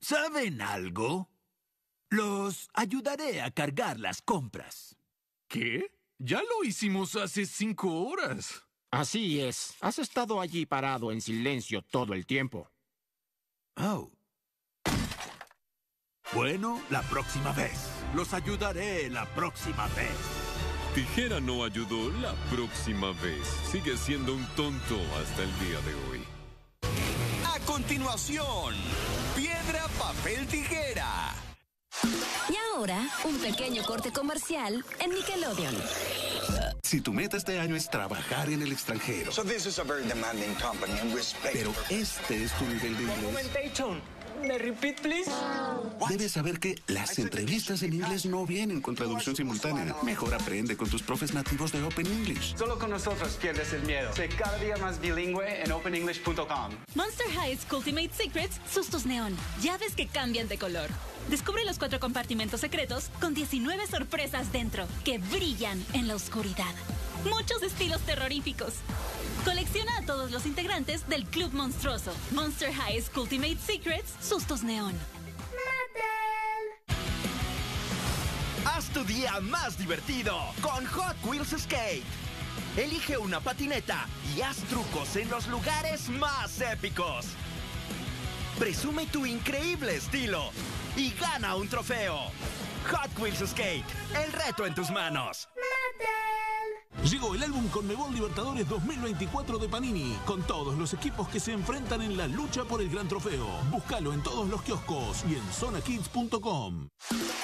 ¿Saben algo? Los ayudaré a cargar las compras. ¿Qué? Ya lo hicimos hace cinco horas. Así es. Has estado allí parado en silencio todo el tiempo. Oh. Bueno, la próxima vez. Los ayudaré la próxima vez. Tijera no ayudó la próxima vez. Sigue siendo un tonto hasta el día de hoy. A continuación, piedra, papel, tijera. Y ahora, un pequeño corte comercial en Nickelodeon. Si tu meta este año es trabajar en el extranjero. Pero este es tu nivel de inglés. ¿Me repeat, please? Debes saber que las entrevistas en inglés no vienen con traducción simultánea. Mejor aprende con tus profes nativos de Open English. Solo con nosotros pierdes el miedo. Sé cada día más bilingüe en openenglish.com. Monster High Ultimate Secrets Sustos Neón. Llaves que cambian de color. Descubre los cuatro compartimentos secretos con 19 sorpresas dentro que brillan en la oscuridad. Muchos estilos terroríficos. Colecciona a todos los integrantes del Club Monstruoso. Monster High Ultimate Secrets Sustos Neón. Haz tu día más divertido con Hot Wheels Skate. Elige una patineta y haz trucos en los lugares más épicos. Presume tu increíble estilo y gana un trofeo. Hot Wheels Skate, el reto en tus manos. Llegó el álbum Conmebol Libertadores 2024 de Panini, con todos los equipos que se enfrentan en la lucha por el gran trofeo. Búscalo en todos los kioscos y en zonakids.com.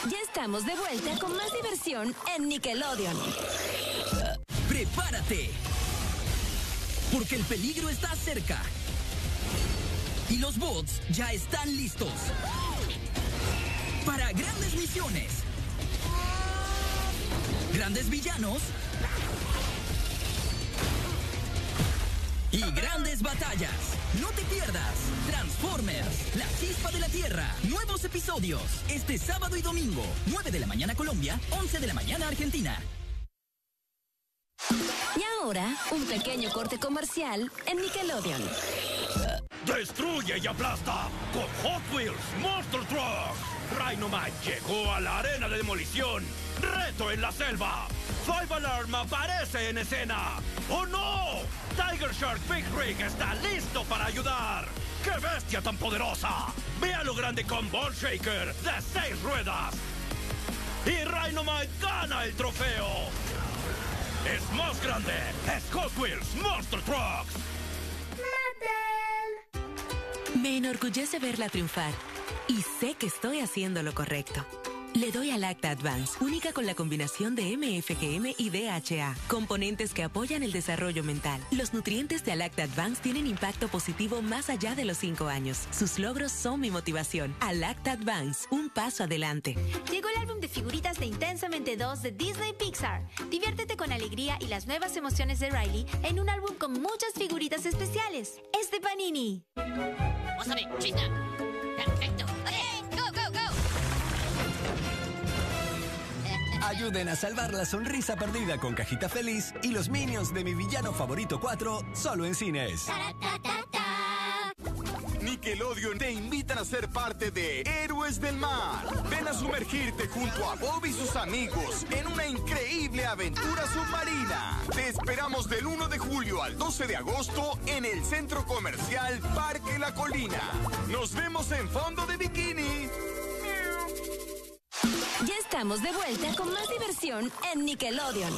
Ya estamos de vuelta con más diversión en Nickelodeon. ¡Prepárate! Porque el peligro está cerca. Y los bots ya están listos. Para grandes misiones. Grandes villanos. Y grandes batallas. No te pierdas. Transformers, la chispa de la Tierra. Nuevos episodios. Este sábado y domingo. 9 de la mañana Colombia, 11 de la mañana Argentina. Y ahora, un pequeño corte comercial en Nickelodeon. Destruye y aplasta con Hot Wheels Monster Truck. Rhinomite llegó a la arena de demolición. Reto en la selva. Five Alarm aparece en escena. ¡Oh no! Tiger Shark Big Rig está listo para ayudar. ¡Qué bestia tan poderosa! Vea lo grande con Ball Shaker de seis ruedas. Y Rhinomite gana el trofeo. Es más grande. Es Hot Wheels Monster Trucks. Me enorgullece verla triunfar y sé que estoy haciendo lo correcto. Le doy a Lacta Advance, única con la combinación de MFGM y DHA, componentes que apoyan el desarrollo mental. Los nutrientes de Alacta Advance tienen impacto positivo más allá de los 5 años. Sus logros son mi motivación. Alacta Advance, un paso adelante. Llegó el álbum de figuritas de Intensamente 2 de Disney Pixar. Diviértete con alegría y las nuevas emociones de Riley en un álbum con muchas figuritas especiales. Es de Panini. Perfecto. Ayuden a salvar la sonrisa perdida con Cajita Feliz y los Minions de mi villano favorito 4 solo en cines. Nickelodeon te invitan a ser parte de Héroes del Mar. Ven a sumergirte junto a Bob y sus amigos en una increíble aventura submarina. Te esperamos del 1 de julio al 12 de agosto en el centro comercial Parque La Colina. Nos vemos en Fondo de Bikini. Estamos de vuelta con más diversión en Nickelodeon.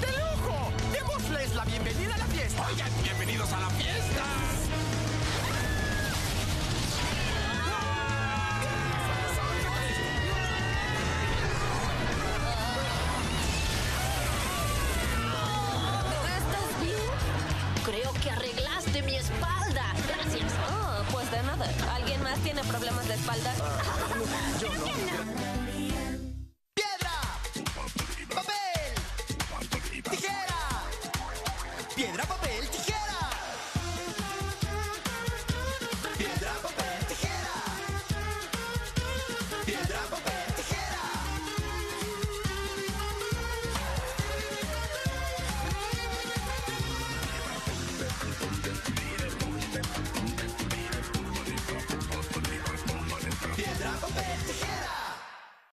¡De lujo! ¡Démosles la bienvenida a la fiesta! Oigan, bienvenidos a la fiesta. Tiene problemas de espalda? Yo no.